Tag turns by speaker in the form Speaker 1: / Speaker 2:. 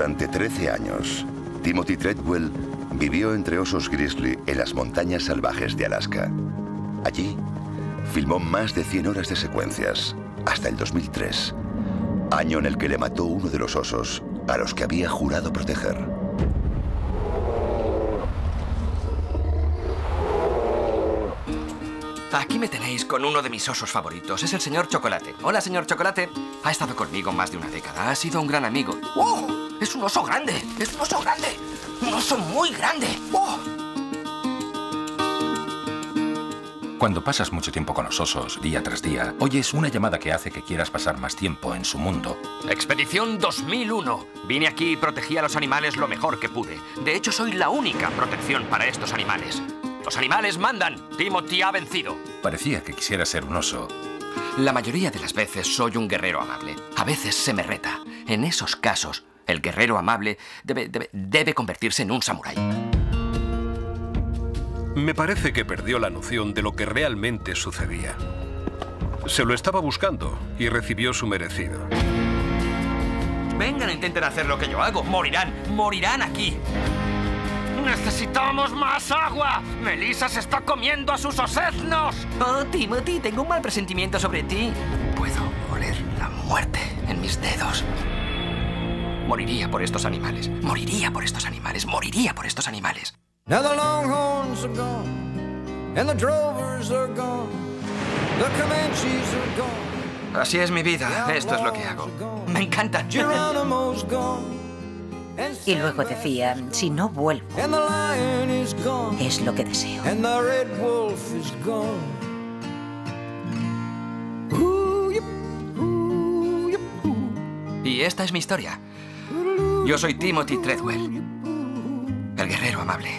Speaker 1: Durante 13 años, Timothy Treadwell vivió entre osos grizzly en las montañas salvajes de Alaska. Allí, filmó más de 100 horas de secuencias, hasta el 2003, año en el que le mató uno de los osos a los que había jurado proteger.
Speaker 2: Aquí me tenéis con uno de mis osos favoritos. Es el señor Chocolate. Hola, señor Chocolate. Ha estado conmigo más de una década. Ha sido un gran amigo. ¡Oh! ¡Es un oso grande! ¡Es un oso grande! ¡Un oso muy grande! ¡Oh!
Speaker 3: Cuando pasas mucho tiempo con los osos, día tras día, oyes una llamada que hace que quieras pasar más tiempo en su mundo.
Speaker 2: Expedición 2001. Vine aquí y protegí a los animales lo mejor que pude. De hecho, soy la única protección para estos animales. Los animales mandan. Timothy ha vencido.
Speaker 3: Parecía que quisiera ser un oso.
Speaker 2: La mayoría de las veces soy un guerrero amable. A veces se me reta. En esos casos, el guerrero amable debe, debe, debe convertirse en un samurái.
Speaker 4: Me parece que perdió la noción de lo que realmente sucedía. Se lo estaba buscando y recibió su merecido.
Speaker 2: Vengan, intenten hacer lo que yo hago. Morirán, morirán aquí. ¡Necesitamos más agua! ¡Melissa se está comiendo a sus oseznos! Oh, Timothy, tengo un mal presentimiento sobre ti. Puedo Moriría por estos animales. Moriría por estos animales. Moriría por estos animales.
Speaker 5: Now the longhorns are gone, and the drovers are gone, the Comanches are gone.
Speaker 2: Así es mi vida. Esto es lo que hago. Me encanta.
Speaker 6: Y luego decía, si no vuelvo,
Speaker 5: and the lion is gone,
Speaker 6: es lo que deseo.
Speaker 5: and the red wolf is gone. Ooh, yep, ooh, yep, ooh.
Speaker 2: Y esta es mi historia. Yo soy Timothy Treadwell, el guerrero amable.